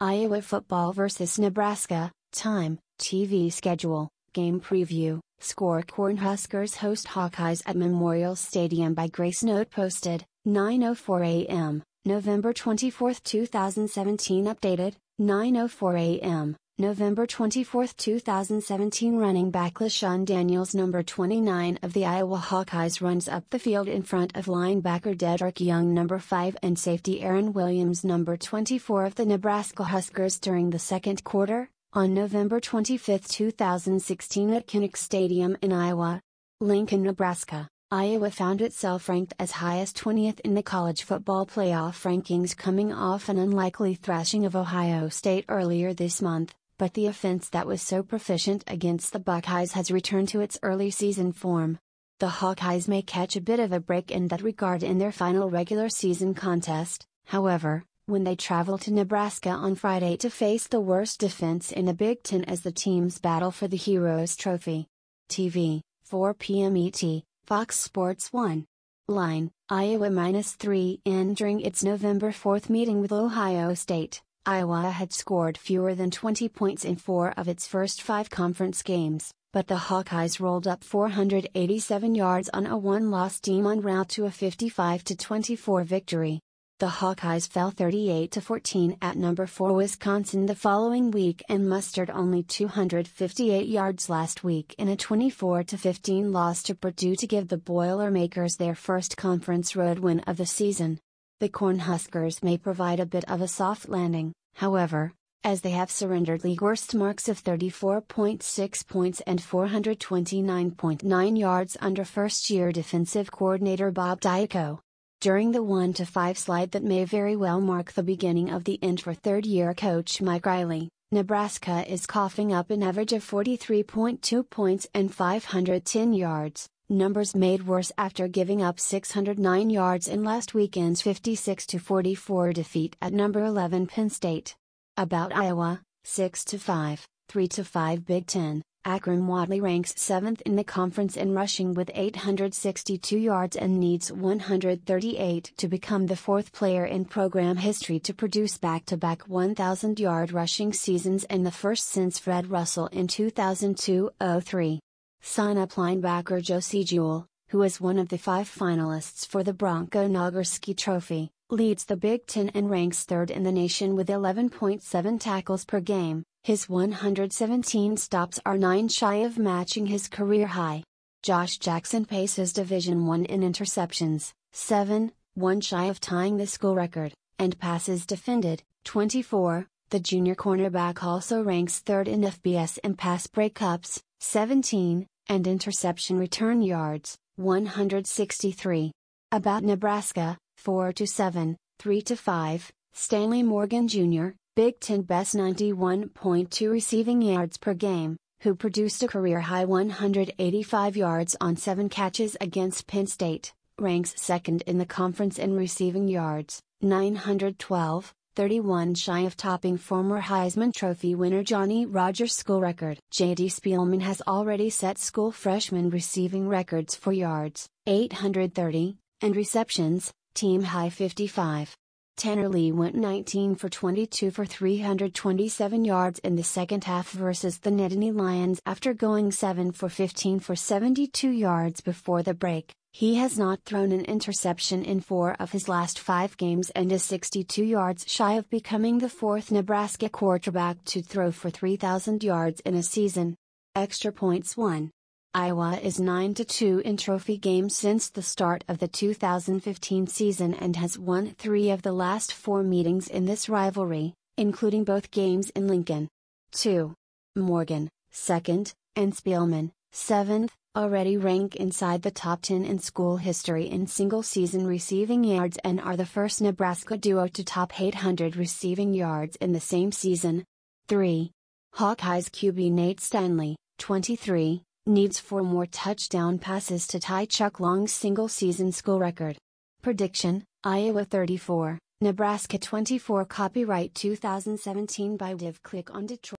Iowa football vs. Nebraska, time, TV schedule, game preview, score Cornhuskers host Hawkeyes at Memorial Stadium by Gracenote posted, 9.04 a.m., November 24, 2017 updated, 9.04 a.m., November 24, 2017 running back LeShun Daniels number 29 of the Iowa Hawkeyes runs up the field in front of linebacker Dedrick Young number 5 and safety Aaron Williams number 24 of the Nebraska Huskers during the second quarter, on November 25, 2016 at Kinnick Stadium in Iowa. Lincoln, Nebraska. Iowa found itself ranked as high as 20th in the college football playoff rankings coming off an unlikely thrashing of Ohio State earlier this month, but the offense that was so proficient against the Buckeyes has returned to its early season form. The Hawkeyes may catch a bit of a break in that regard in their final regular season contest, however, when they travel to Nebraska on Friday to face the worst defense in the Big Ten as the teams battle for the Heroes Trophy. TV, 4 p.m. ET, Fox Sports 1. Line, Iowa minus 3 entering its November 4th meeting with Ohio State. Iowa had scored fewer than 20 points in four of its first five conference games, but the Hawkeyes rolled up 487 yards on a one-loss team en route to a 55-24 victory. The Hawkeyes fell 38-14 at number 4 Wisconsin the following week and mustered only 258 yards last week in a 24-15 loss to Purdue to give the Boilermakers their first conference road win of the season. The Cornhuskers may provide a bit of a soft landing, however, as they have surrendered league worst marks of 34.6 points and 429.9 yards under first year defensive coordinator Bob Diaco. During the 1 to 5 slide that may very well mark the beginning of the end for third year coach Mike Riley, Nebraska is coughing up an average of 43.2 points and 510 yards numbers made worse after giving up 609 yards in last weekend's 56 44 defeat at number 11 Penn State. About Iowa, 6 5, 3 5 Big 10. Akrum Wadley ranks 7th in the conference in rushing with 862 yards and needs 138 to become the fourth player in program history to produce back to back 1,000 yard rushing seasons and the first since Fred Russell in 2002 03. Sign up linebacker Josey Jewell, who is one of the five finalists for the Bronco Nagurski Trophy, leads the Big Ten and ranks third in the nation with 11.7 tackles per game. His 117 stops are 9 shy of matching his career high. Josh Jackson paces Division 1 in interceptions, 7, 1 shy of tying the school record, and passes defended, 24. The junior cornerback also ranks third in FBS in pass breakups, 17, and interception return yards, 163. About Nebraska, 4 to 7, 3 to 5, Stanley Morgan Jr., Big Ten best 91.2 receiving yards per game, who produced a career high 185 yards on 7 catches against Penn State, ranks second in the conference in receiving yards, 912, 31 shy of topping former Heisman Trophy winner Johnny Rodgers' school record. J.D. Spielman has already set school freshman receiving records for yards, 830, and receptions, team high 55. Tanner Lee went 19 for 22 for 327 yards in the second half versus the Nittany Lions after going 7 for 15 for 72 yards before the break. He has not thrown an interception in four of his last five games and is 62 yards shy of becoming the fourth Nebraska quarterback to throw for 3,000 yards in a season. Extra points 1. Iowa is 9 2 in trophy games since the start of the 2015 season and has won three of the last four meetings in this rivalry, including both games in Lincoln. 2. Morgan, 2nd, and Spielman, 7th, already rank inside the top 10 in school history in single season receiving yards and are the first Nebraska duo to top 800 receiving yards in the same season. 3. Hawkeyes QB Nate Stanley, 23, needs four more touchdown passes to tie Chuck Long's single season school record. Prediction Iowa 34, Nebraska 24 Copyright 2017 by Div Click on Detroit.